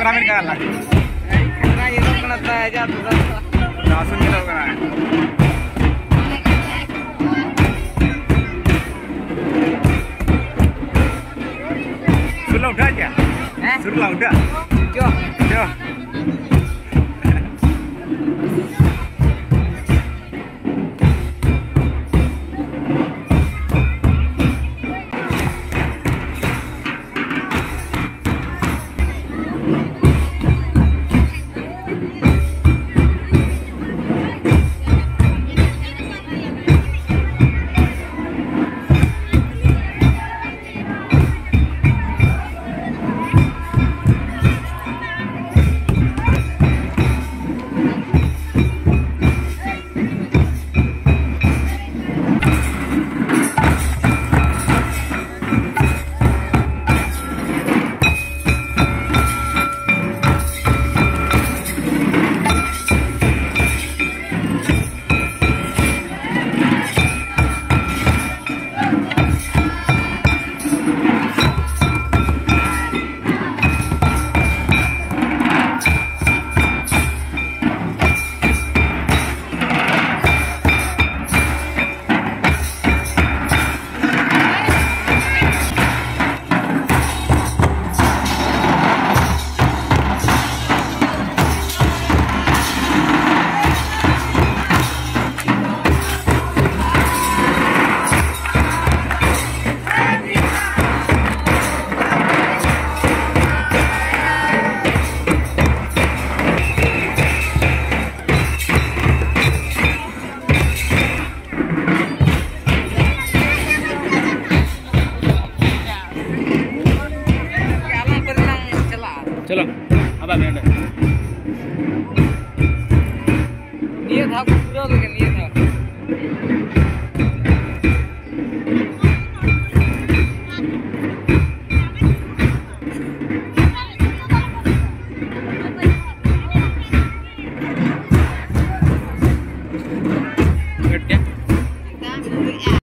ग्रामीण करायला लागते असून Sudah udah aja. Eh? Sudah udah. Jo. Jo. चलो अब आप ये